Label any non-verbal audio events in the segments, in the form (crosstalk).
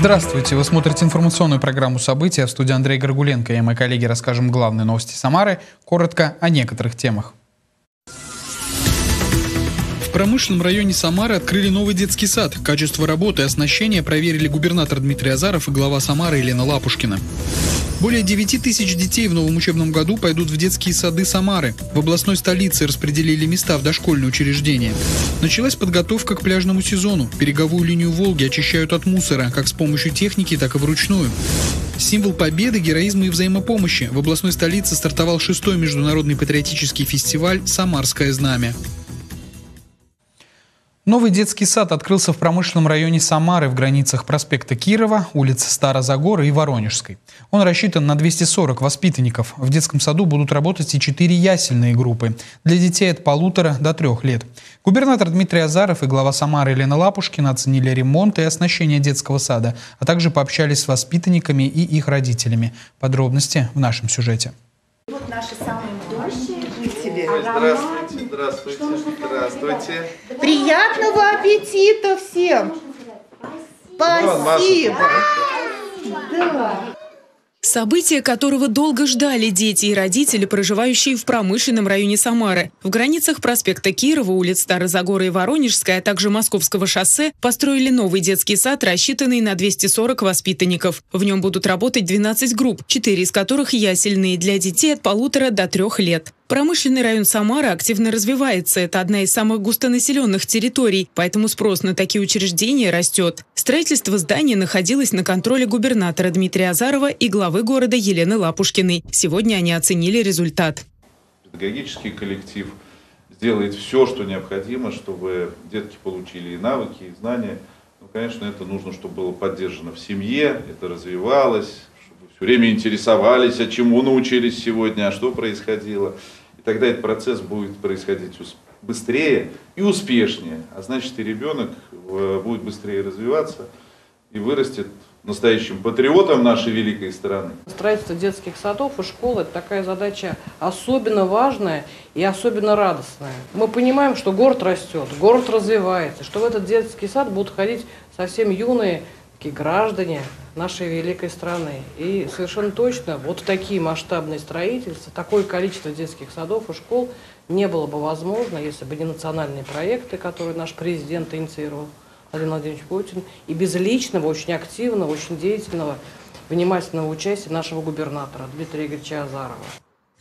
Здравствуйте! Вы смотрите информационную программу «События» в студии Андрей Горгуленко. И мои коллеги расскажем главные новости Самары, коротко о некоторых темах. В промышленном районе Самары открыли новый детский сад. Качество работы и оснащения проверили губернатор Дмитрий Азаров и глава Самары Елена Лапушкина. Более 9 тысяч детей в новом учебном году пойдут в детские сады Самары. В областной столице распределили места в дошкольные учреждения. Началась подготовка к пляжному сезону. Береговую линию Волги очищают от мусора, как с помощью техники, так и вручную. Символ победы, героизма и взаимопомощи. В областной столице стартовал шестой международный патриотический фестиваль «Самарское знамя». Новый детский сад открылся в промышленном районе Самары в границах проспекта Кирова, улицы Старозагора и Воронежской. Он рассчитан на 240 воспитанников. В детском саду будут работать и четыре ясельные группы для детей от полутора до трех лет. Губернатор Дмитрий Азаров и глава Самары Елена Лапушкина оценили ремонт и оснащение детского сада, а также пообщались с воспитанниками и их родителями. Подробности в нашем сюжете. Вот наши самые жители. Здравствуйте, здравствуйте, здравствуйте. Приятного аппетита всем! Спасибо! Да. Событие, которого долго ждали дети и родители, проживающие в промышленном районе Самары. В границах проспекта Кирова, улиц Старозагора и Воронежская, а также Московского шоссе построили новый детский сад, рассчитанный на 240 воспитанников. В нем будут работать 12 групп, 4 из которых ясельные для детей от полутора до трех лет. Промышленный район Самары активно развивается. Это одна из самых густонаселенных территорий, поэтому спрос на такие учреждения растет. Строительство здания находилось на контроле губернатора Дмитрия Азарова и главы города Елены Лапушкиной. Сегодня они оценили результат. Педагогический коллектив сделает все, что необходимо, чтобы детки получили и навыки, и знания. Ну, конечно, это нужно, чтобы было поддержано в семье, это развивалось, все время интересовались, а чему научились сегодня, а что происходило. И тогда этот процесс будет происходить быстрее и успешнее. А значит, и ребенок э, будет быстрее развиваться и вырастет настоящим патриотом нашей великой страны. Строительство детских садов и школ – это такая задача особенно важная и особенно радостная. Мы понимаем, что город растет, город развивается, что в этот детский сад будут ходить совсем юные такие граждане нашей великой страны. И совершенно точно вот такие масштабные строительства, такое количество детских садов и школ не было бы возможно, если бы не национальные проекты, которые наш президент инициировал, Владимир Владимирович Путин, и без личного, очень активного, очень деятельного, внимательного участия нашего губернатора Дмитрия Игоревича Азарова.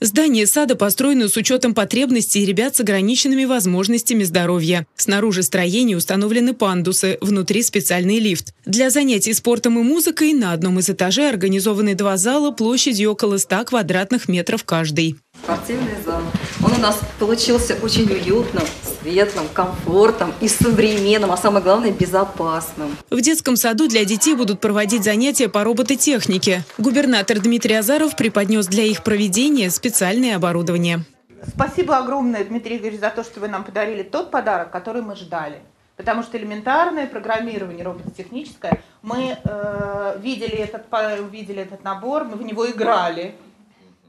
Здание сада построено с учетом потребностей ребят с ограниченными возможностями здоровья. Снаружи строения установлены пандусы, внутри специальный лифт. Для занятий спортом и музыкой на одном из этажей организованы два зала площадью около 100 квадратных метров каждый. Спортивный зал. Он у нас получился очень уютным, светлым, комфортным и современным, а самое главное, безопасным. В детском саду для детей будут проводить занятия по робототехнике. Губернатор Дмитрий Азаров преподнес для их проведения специальное оборудование. Спасибо огромное, Дмитрий Игоревич, за то, что вы нам подарили тот подарок, который мы ждали. Потому что элементарное программирование робототехническое, мы э, видели, этот, видели этот набор, мы в него играли.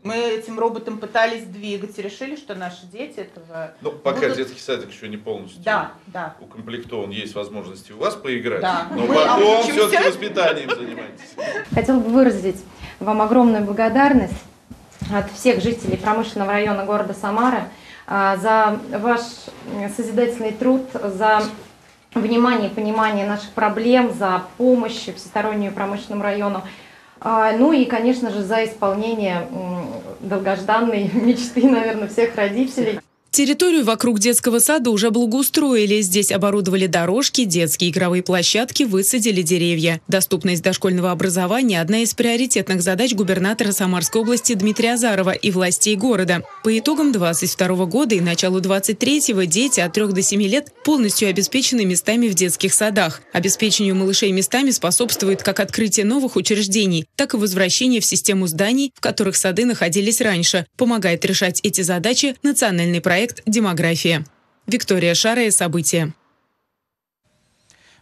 Мы этим роботом пытались двигать и решили, что наши дети этого... Ну, пока будут... детский садик еще не полностью да, да. укомплектован, есть возможности у вас поиграть, да. но Мы потом все-таки воспитанием занимайтесь. Хотел бы выразить вам огромную благодарность от всех жителей промышленного района города Самары а, за ваш созидательный труд, за внимание и понимание наших проблем, за помощь всестороннюю промышленному району. А, ну и, конечно же, за исполнение долгожданной (laughs) мечты, наверное, всех родителей. Территорию вокруг детского сада уже благоустроили. Здесь оборудовали дорожки, детские игровые площадки, высадили деревья. Доступность дошкольного образования – одна из приоритетных задач губернатора Самарской области Дмитрия Азарова и властей города. По итогам 22 года и началу 23-го дети от 3 до 7 лет полностью обеспечены местами в детских садах. Обеспечению малышей местами способствует как открытие новых учреждений, так и возвращение в систему зданий, в которых сады находились раньше. Помогает решать эти задачи национальный проект Проект «Демография». Виктория Шарая. События.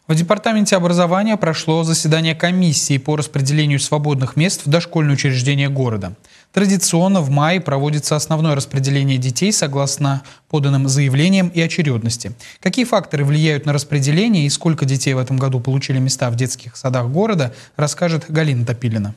В Департаменте образования прошло заседание комиссии по распределению свободных мест в дошкольные учреждения города. Традиционно в мае проводится основное распределение детей согласно поданным заявлениям и очередности. Какие факторы влияют на распределение и сколько детей в этом году получили места в детских садах города, расскажет Галина Топилина.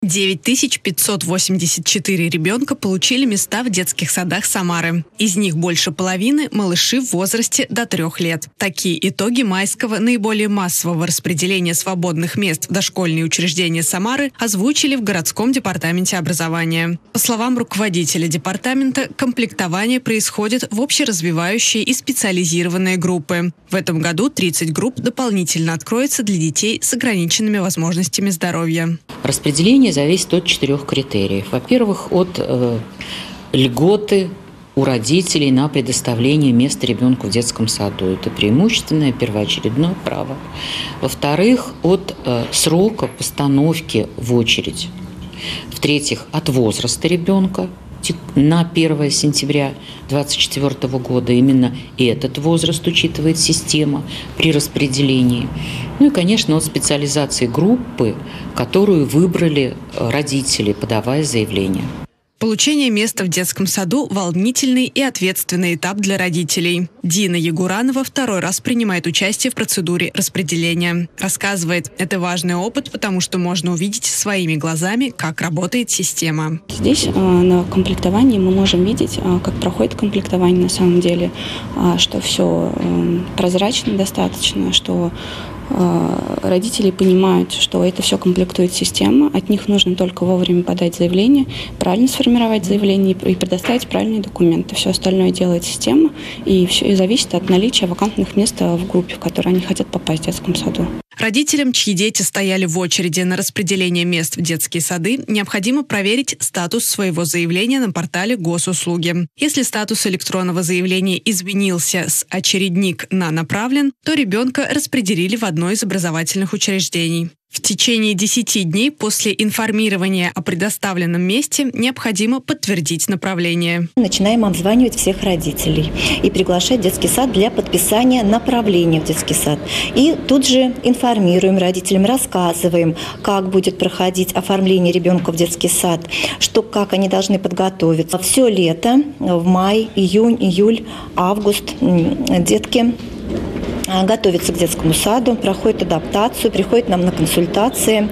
9584 ребенка получили места в детских садах Самары. Из них больше половины – малыши в возрасте до трех лет. Такие итоги майского наиболее массового распределения свободных мест в дошкольные учреждения Самары озвучили в городском департаменте образования. По словам руководителя департамента, комплектование происходит в общеразвивающие и специализированные группы. В этом году 30 групп дополнительно откроется для детей с ограниченными возможностями здоровья. Распределение зависит от четырех критериев. Во-первых, от э, льготы у родителей на предоставление места ребенку в детском саду. Это преимущественное первоочередное право. Во-вторых, от э, срока постановки в очередь. В-третьих, от возраста ребенка на 1 сентября 2024 года именно этот возраст учитывает система при распределении. Ну и, конечно, от специализации группы, которую выбрали родители, подавая заявление. Получение места в детском саду – волнительный и ответственный этап для родителей. Дина Егуранова второй раз принимает участие в процедуре распределения. Рассказывает, это важный опыт, потому что можно увидеть своими глазами, как работает система. Здесь э, на комплектовании мы можем видеть, э, как проходит комплектование на самом деле, э, что все прозрачно достаточно, что родители понимают, что это все комплектует система, от них нужно только вовремя подать заявление, правильно сформировать заявление и предоставить правильные документы. Все остальное делает система, и все и зависит от наличия вакантных мест в группе, в которую они хотят попасть в детском саду. Родителям, чьи дети стояли в очереди на распределение мест в детские сады, необходимо проверить статус своего заявления на портале госуслуги. Если статус электронного заявления изменился с «очередник» на «направлен», то ребенка распределили в одно из образовательных учреждений. В течение 10 дней после информирования о предоставленном месте необходимо подтвердить направление. Начинаем обзванивать всех родителей и приглашать детский сад для подписания направления в детский сад. И тут же информируем родителям, рассказываем, как будет проходить оформление ребенка в детский сад, что, как они должны подготовиться. Все лето, в май, июнь, июль, август детки а, готовятся к детскому саду, проходят адаптацию, приходят нам на консультации.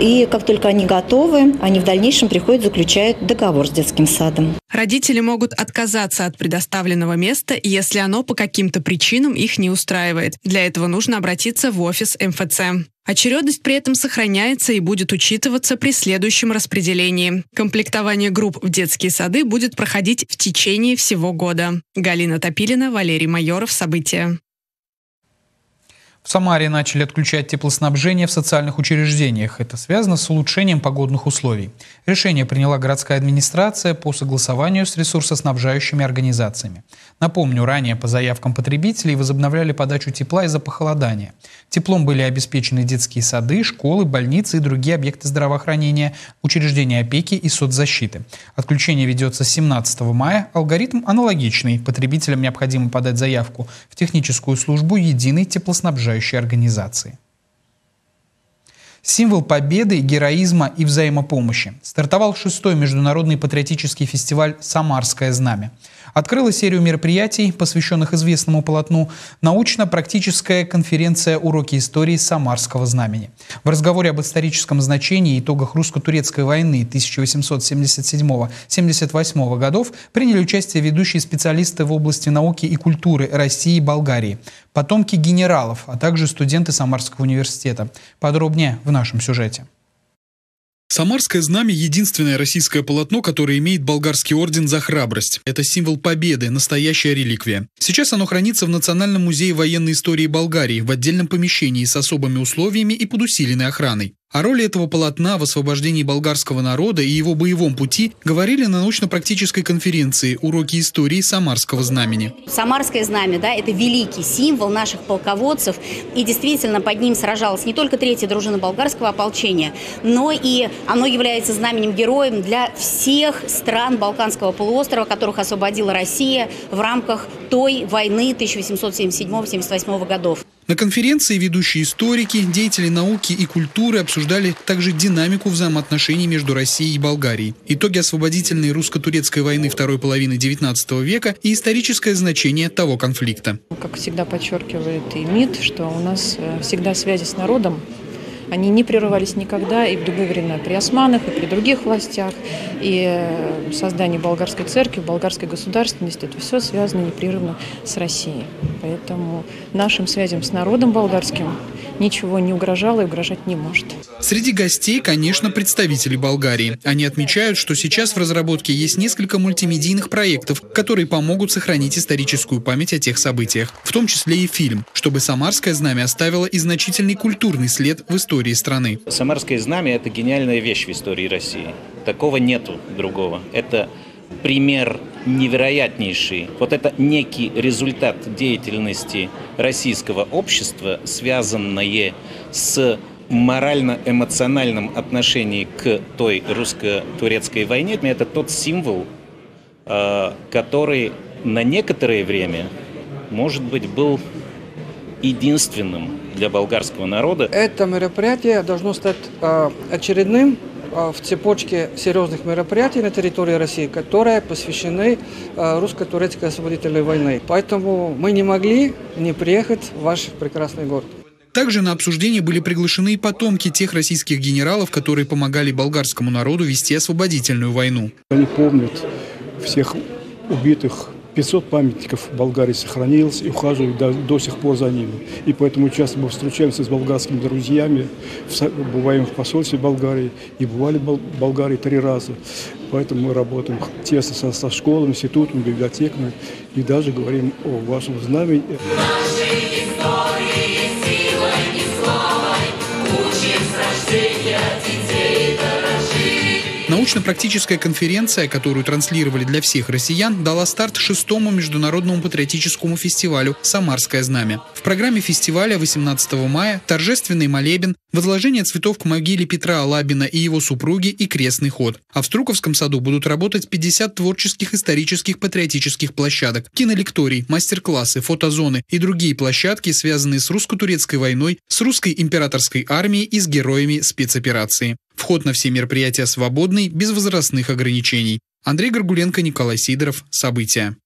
И как только они готовы, они в дальнейшем приходят, заключают договор с детским садом. Родители могут отказаться от предоставленного места, если оно по каким-то причинам их не устраивает. Для этого нужно обратиться в офис МФЦ. Очередность при этом сохраняется и будет учитываться при следующем распределении. Комплектование групп в детские сады будет проходить в течение всего года. Галина Топилина, Валерий Майоров. События. В Самаре начали отключать теплоснабжение в социальных учреждениях. Это связано с улучшением погодных условий. Решение приняла городская администрация по согласованию с ресурсоснабжающими организациями. Напомню, ранее по заявкам потребителей возобновляли подачу тепла из-за похолодания. Теплом были обеспечены детские сады, школы, больницы и другие объекты здравоохранения, учреждения опеки и соцзащиты. Отключение ведется с 17 мая. Алгоритм аналогичный. Потребителям необходимо подать заявку в техническую службу единой теплоснабжающей окружающей организации. Символ победы, героизма и взаимопомощи. Стартовал шестой международный патриотический фестиваль «Самарское знамя». Открыла серию мероприятий, посвященных известному полотну, научно-практическая конференция «Уроки истории Самарского знамени». В разговоре об историческом значении и итогах русско-турецкой войны 1877-78 годов приняли участие ведущие специалисты в области науки и культуры России и Болгарии, потомки генералов, а также студенты Самарского университета. Подробнее в нашем сюжете. Самарское знамя – единственное российское полотно, которое имеет болгарский орден за храбрость. Это символ победы, настоящая реликвия. Сейчас оно хранится в Национальном музее военной истории Болгарии в отдельном помещении с особыми условиями и под усиленной охраной. О роли этого полотна в освобождении болгарского народа и его боевом пути говорили на научно-практической конференции «Уроки истории Самарского знамени». Самарское знамя да, – это великий символ наших полководцев. И действительно под ним сражалась не только третья дружина болгарского ополчения, но и оно является знаменем героем для всех стран Балканского полуострова, которых освободила Россия в рамках той войны 1877-78 годов. На конференции ведущие историки, деятели науки и культуры обсуждали также динамику взаимоотношений между Россией и Болгарией, итоги освободительной русско-турецкой войны второй половины XIX века и историческое значение того конфликта. Как всегда подчеркивает и МИД, что у нас э, всегда связи с народом они не прерывались никогда и в любое время при османах, и при других властях, и э, создание болгарской церкви, болгарской государственности. Это все связано непрерывно с Россией. Поэтому нашим связям с народом болгарским ничего не угрожало и угрожать не может. Среди гостей, конечно, представители Болгарии. Они отмечают, что сейчас в разработке есть несколько мультимедийных проектов, которые помогут сохранить историческую память о тех событиях, в том числе и фильм, чтобы Самарское знамя оставило и значительный культурный след в истории страны. Самарское знамя – это гениальная вещь в истории России. Такого нету другого. Это пример невероятнейший. Вот это некий результат деятельности российского общества, связанное с морально-эмоциональном отношении к той русско-турецкой войне, это тот символ, э, который на некоторое время, может быть, был единственным для болгарского народа. Это мероприятие должно стать э, очередным э, в цепочке серьезных мероприятий на территории России, которые посвящены русско-турецкой освободительной войне. Поэтому мы не могли не приехать в ваш прекрасный город. Также на обсуждение были приглашены и потомки тех российских генералов, которые помогали болгарскому народу вести освободительную войну. Они помнят всех убитых 500 памятников в Болгарии сохранилось и ухаживают до, до сих пор за ними. И поэтому часто мы встречаемся с болгарскими друзьями, бываем в посольстве Болгарии и бывали в Болгарии три раза. Поэтому мы работаем тесно со, со школами, институтами, библиотеками и даже говорим о вашем знамени. Научно-практическая конференция, которую транслировали для всех россиян, дала старт шестому международному патриотическому фестивалю «Самарское знамя». В программе фестиваля 18 мая торжественный молебен, возложение цветов к могиле Петра Алабина и его супруги и крестный ход. А в Струковском саду будут работать 50 творческих исторических патриотических площадок, кинолекторий, мастер-классы, фотозоны и другие площадки, связанные с русско-турецкой войной, с русской императорской армией и с героями спецоперации. Вход на все мероприятия свободный, без возрастных ограничений. Андрей Горгуленко, Николай Сидоров. События.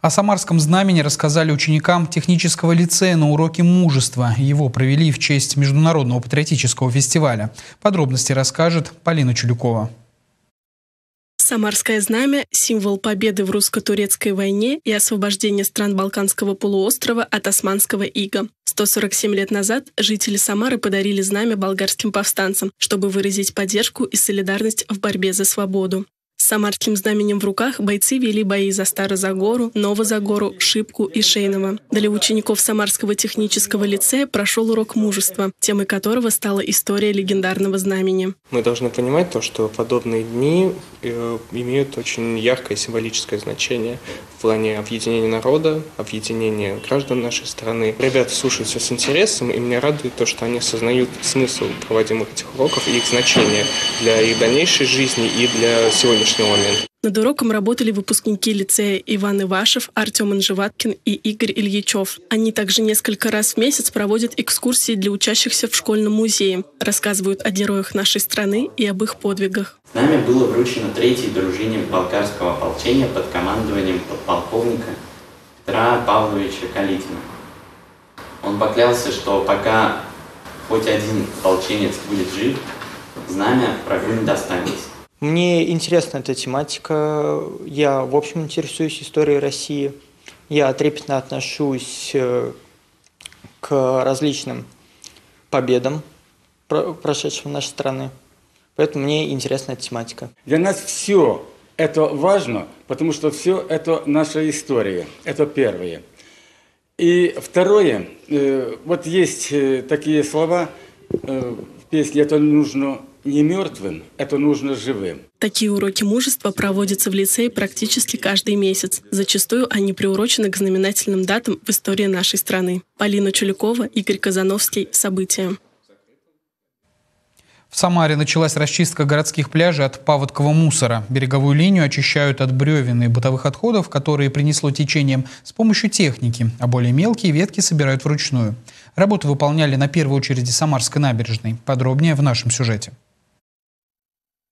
О Самарском знамени рассказали ученикам технического лицея на уроке мужества. Его провели в честь Международного патриотического фестиваля. Подробности расскажет Полина Чулюкова. Самарское знамя – символ победы в русско-турецкой войне и освобождения стран Балканского полуострова от османского ига. 147 лет назад жители Самары подарили знамя болгарским повстанцам, чтобы выразить поддержку и солидарность в борьбе за свободу. Самарским знаменем в руках бойцы вели бои за Старозагору, Новозагору, Шипку и Шейново. Для учеников Самарского технического лицея прошел урок мужества, темой которого стала история легендарного знамени. Мы должны понимать то, что подобные дни э, имеют очень яркое символическое значение в плане объединения народа, объединения граждан нашей страны. Ребята слушают все с интересом, и меня радует то, что они осознают смысл проводимых этих уроков и их значение для их дальнейшей жизни и для сегодняшнего сегодняшний момент. Над уроком работали выпускники лицея Иван Ивашев, Артем Инжеваткин и Игорь Ильичев. Они также несколько раз в месяц проводят экскурсии для учащихся в школьном музее, рассказывают о героях нашей страны и об их подвигах. Нами было вручено третьей дружине болгарского ополчения под командованием подполковника Петра Павловича Калитина. Он поклялся, что пока хоть один ополченец будет жив, знамя врагу не достанется. Мне интересна эта тематика. Я, в общем, интересуюсь историей России. Я трепетно отношусь э, к различным победам, прошедшим в нашей страны. Поэтому мне интересна эта тематика. Для нас все это важно, потому что все это наша история. Это первое. И второе, э, вот есть э, такие слова песне, это нужно не мертвым, это нужно живым. Такие уроки мужества проводятся в лицее практически каждый месяц. Зачастую они приурочены к знаменательным датам в истории нашей страны. Полина Чулюкова, Игорь Казановский. События. В Самаре началась расчистка городских пляжей от паводкового мусора. Береговую линию очищают от бревен и бытовых отходов, которые принесло течением с помощью техники, а более мелкие ветки собирают вручную. Работы выполняли на первой очереди Самарской набережной. Подробнее в нашем сюжете.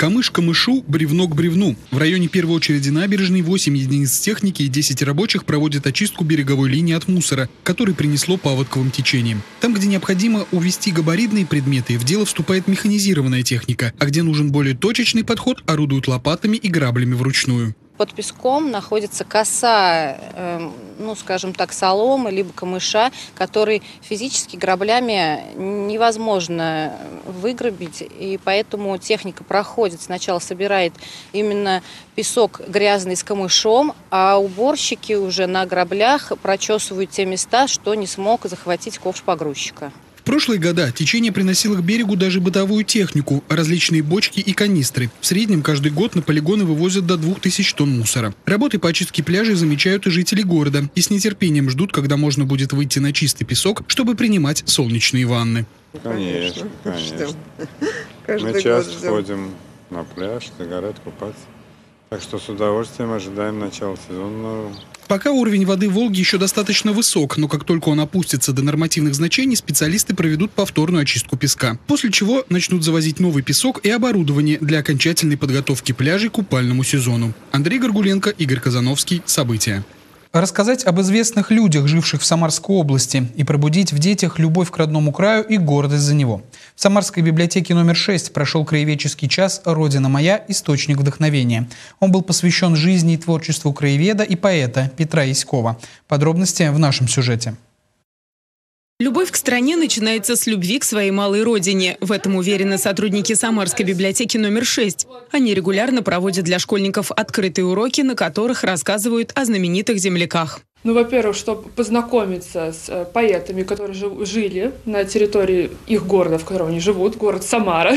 Камыш камышу, бревно к бревну. В районе первой очереди набережной 8 единиц техники и 10 рабочих проводят очистку береговой линии от мусора, который принесло паводковым течением. Там, где необходимо увести габаритные предметы, в дело вступает механизированная техника, а где нужен более точечный подход, орудуют лопатами и граблями вручную под песком находится коса, э, ну, скажем так, соломы, либо камыша, который физически граблями невозможно выграбить, и поэтому техника проходит. Сначала собирает именно песок грязный с камышом, а уборщики уже на граблях прочесывают те места, что не смог захватить ковш погрузчика прошлые года течение приносило к берегу даже бытовую технику, различные бочки и канистры. В среднем каждый год на полигоны вывозят до 2000 тонн мусора. Работы по очистке пляжей замечают и жители города и с нетерпением ждут, когда можно будет выйти на чистый песок, чтобы принимать солнечные ванны. Конечно, конечно. (laughs) Мы часто ходим на пляж, загорать, купаться. Так что с удовольствием ожидаем начала сезона Пока уровень воды Волги еще достаточно высок, но как только он опустится до нормативных значений, специалисты проведут повторную очистку песка. После чего начнут завозить новый песок и оборудование для окончательной подготовки пляжей к купальному сезону. Андрей Горгуленко, Игорь Казановский. События. Рассказать об известных людях, живших в Самарской области, и пробудить в детях любовь к родному краю и гордость за него. В Самарской библиотеке номер 6 прошел краеведческий час «Родина моя. Источник вдохновения». Он был посвящен жизни и творчеству краеведа и поэта Петра Яськова. Подробности в нашем сюжете. Любовь к стране начинается с любви к своей малой родине. В этом уверены сотрудники Самарской библиотеки номер 6. Они регулярно проводят для школьников открытые уроки, на которых рассказывают о знаменитых земляках. Ну, во-первых, чтобы познакомиться с э, поэтами, которые жили на территории их города, в котором они живут, город Самара,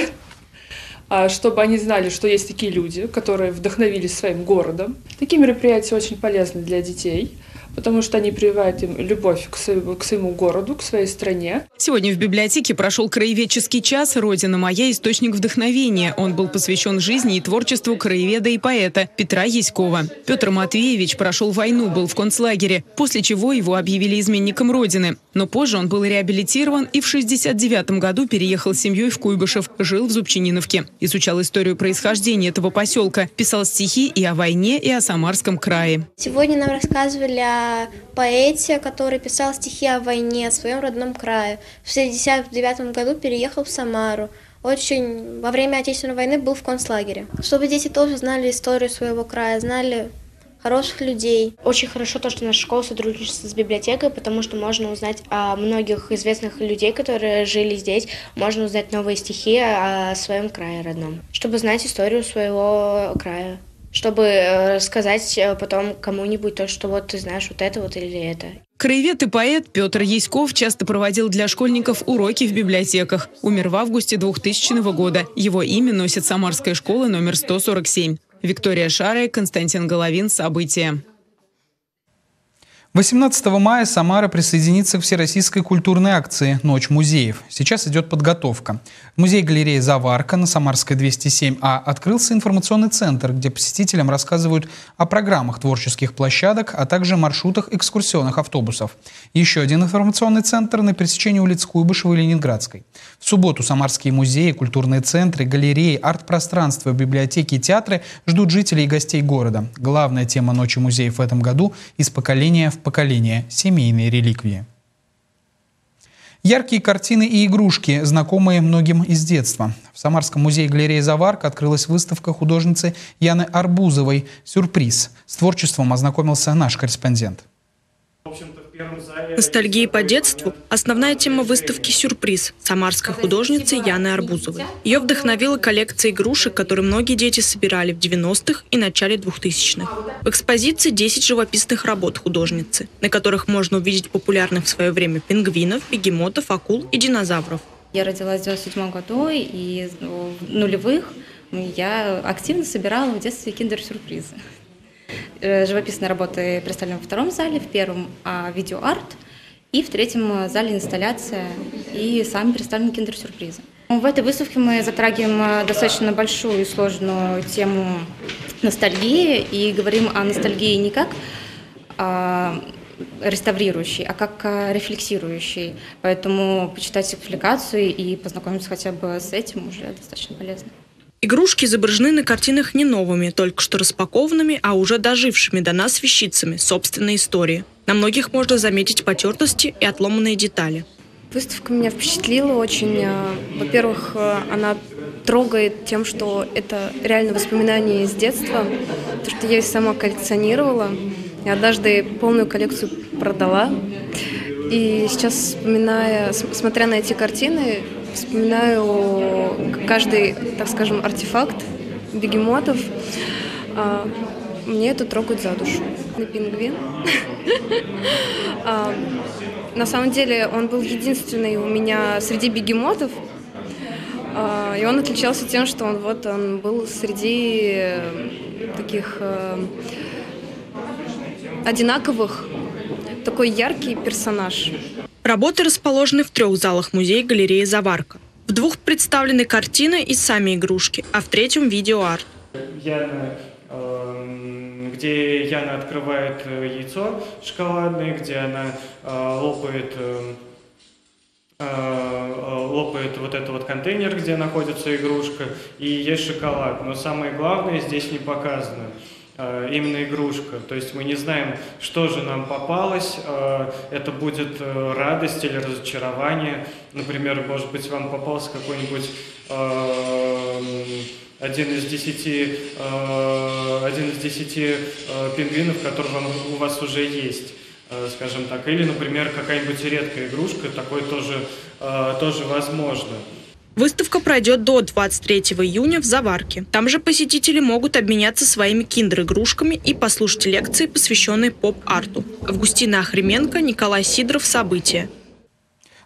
а чтобы они знали, что есть такие люди, которые вдохновились своим городом. Такие мероприятия очень полезны для детей – потому что они прививают им любовь к своему, к своему городу, к своей стране. Сегодня в библиотеке прошел краеведческий час «Родина моя. Источник вдохновения». Он был посвящен жизни и творчеству краеведа и поэта Петра Яськова. Петр Матвеевич прошел войну, был в концлагере, после чего его объявили изменником Родины. Но позже он был реабилитирован и в 69 году переехал с семьей в Куйбышев, жил в Зубчининовке. Изучал историю происхождения этого поселка, писал стихи и о войне, и о Самарском крае. Сегодня нам рассказывали о поэте, который писал стихи о войне, о своем родном крае. В 1969 году переехал в Самару. Очень во время Отечественной войны был в концлагере. Чтобы дети тоже знали историю своего края, знали хороших людей. Очень хорошо то, что наша школа сотрудничает с библиотекой, потому что можно узнать о многих известных людей, которые жили здесь. Можно узнать новые стихи о своем крае родном, чтобы знать историю своего края чтобы э, рассказать э, потом кому-нибудь то, что вот ты знаешь вот это вот или это. Краевед и поэт Петр Яськов часто проводил для школьников уроки в библиотеках. Умер в августе 2000 года. Его имя носит Самарская школа номер 147. Виктория Шарая, Константин Головин. События. 18 мая Самара присоединится к всероссийской культурной акции «Ночь музеев». Сейчас идет подготовка. В музее-галерее «Заварка» на Самарской 207А открылся информационный центр, где посетителям рассказывают о программах творческих площадок, а также маршрутах экскурсионных автобусов. Еще один информационный центр на пересечении улиц Куйбышева и Ленинградской. В субботу самарские музеи, культурные центры, галереи, арт-пространства, библиотеки и театры ждут жителей и гостей города. Главная тема «Ночи музеев» в этом году – из поколения в поколения семейные реликвии. Яркие картины и игрушки, знакомые многим из детства. В Самарском музее-галерее «Заварка» открылась выставка художницы Яны Арбузовой «Сюрприз». С творчеством ознакомился наш корреспондент. В общем-то, Ностальгия по детству – основная тема выставки «Сюрприз» самарской художницы Яны Арбузовой. Ее вдохновила коллекция игрушек, которые многие дети собирали в 90-х и начале 2000-х. В экспозиции 10 живописных работ художницы, на которых можно увидеть популярных в свое время пингвинов, бегемотов, акул и динозавров. Я родилась в 97 году, и в нулевых я активно собирала в детстве киндер-сюрпризы. Э, живописные работы представлены во втором зале, в первом а видеоарт, и в третьем зале инсталляция и сами представлены киндер-сюрпризы. В этой выставке мы затрагиваем э, достаточно большую и сложную тему ностальгии и говорим о ностальгии не как а, реставрирующий, а как а, рефлексирующий. Поэтому почитать публикацию и познакомиться хотя бы с этим уже достаточно полезно. Игрушки изображены на картинах не новыми, только что распакованными, а уже дожившими до нас вещицами собственной истории. На многих можно заметить потертости и отломанные детали. Выставка меня впечатлила очень. А, во-первых, она трогает тем, что это реально воспоминания из детства, то, что я сама коллекционировала. Я однажды полную коллекцию продала. И сейчас, вспоминая, смотря на эти картины, вспоминаю каждый, так скажем, артефакт бегемотов. А, мне это трогает за душу. Пингвин. (laughs) А, на самом деле он был единственный у меня среди бегемотов, а, и он отличался тем, что он вот он был среди таких э, одинаковых, такой яркий персонаж. Работы расположены в трех залах музея галереи «Заварка». В двух представлены картины и сами игрушки, а в третьем – видеоарт. Яна, эм, где Яна открывает э, яйцо шоколадное, где она э, лопает эм, э, лопает вот этот вот контейнер, где находится игрушка, и есть шоколад. Но самое главное здесь не показано – именно игрушка. То есть мы не знаем, что же нам попалось, э, это будет э, радость или разочарование. Например, может быть, вам попался какой-нибудь один из десяти, один из десяти пингвинов, который вам, у вас уже есть скажем так, или, например, какая-нибудь редкая игрушка, такое тоже, тоже возможно. Выставка пройдет до 23 июня в Заварке. Там же посетители могут обменяться своими киндер-игрушками и послушать лекции, посвященные поп-арту. Августина Охременко, Николай Сидоров. События.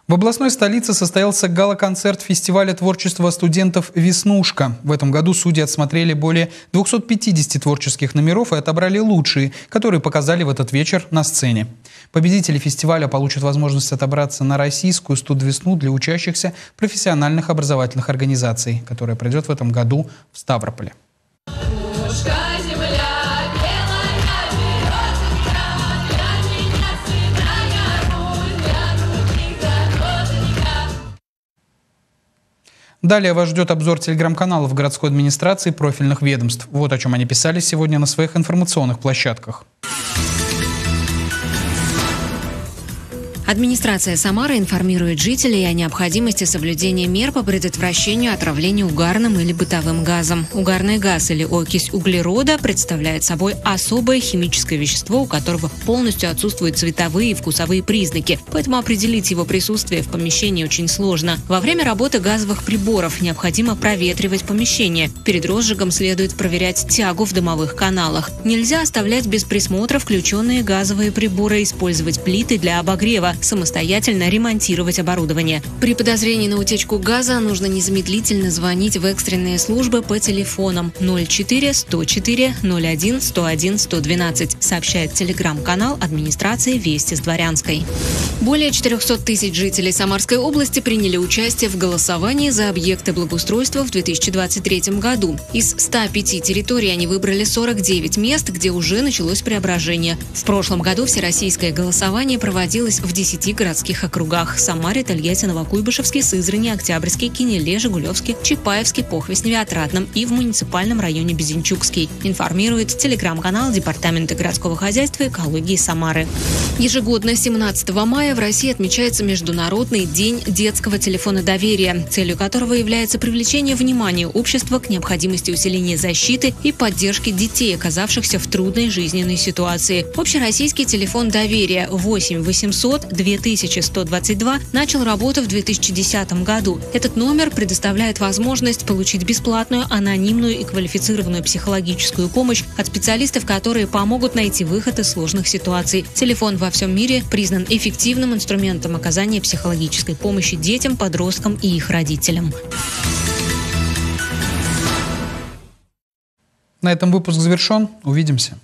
В областной столице состоялся гала-концерт фестиваля творчества студентов «Веснушка». В этом году судьи отсмотрели более 250 творческих номеров и отобрали лучшие, которые показали в этот вечер на сцене. Победители фестиваля получат возможность отобраться на российскую студ-весну для учащихся профессиональных образовательных организаций, которая пройдет в этом году в Ставрополе. Далее вас ждет обзор телеграм-каналов городской администрации профильных ведомств. Вот о чем они писали сегодня на своих информационных площадках. Администрация Самары информирует жителей о необходимости соблюдения мер по предотвращению отравления угарным или бытовым газом. Угарный газ или окись углерода представляет собой особое химическое вещество, у которого полностью отсутствуют цветовые и вкусовые признаки, поэтому определить его присутствие в помещении очень сложно. Во время работы газовых приборов необходимо проветривать помещение. Перед розжигом следует проверять тягу в дымовых каналах. Нельзя оставлять без присмотра включенные газовые приборы, использовать плиты для обогрева самостоятельно ремонтировать оборудование. При подозрении на утечку газа нужно незамедлительно звонить в экстренные службы по телефонам 04 104 01 101 112, сообщает телеграм-канал администрации «Вести с Дворянской». Более 400 тысяч жителей Самарской области приняли участие в голосовании за объекты благоустройства в 2023 году. Из 105 территорий они выбрали 49 мест, где уже началось преображение. В прошлом году всероссийское голосование проводилось в 10 10 городских округах – Самаре, Тольятти, Новокуйбышевске, Сызрани, Октябрьске, Кинеле, Жигулевске, Чапаевске, Похвесневе, Отрадном и в муниципальном районе Безенчукский, информирует телеграм-канал Департамента городского хозяйства экологии Самары. Ежегодно 17 мая в России отмечается Международный день детского телефона доверия, целью которого является привлечение внимания общества к необходимости усиления защиты и поддержки детей, оказавшихся в трудной жизненной ситуации. Общероссийский телефон доверия 8 800 2122 начал работу в 2010 году. Этот номер предоставляет возможность получить бесплатную, анонимную и квалифицированную психологическую помощь от специалистов, которые помогут найти выход из сложных ситуаций. Телефон во всем мире признан эффективным инструментом оказания психологической помощи детям, подросткам и их родителям. На этом выпуск завершен. Увидимся.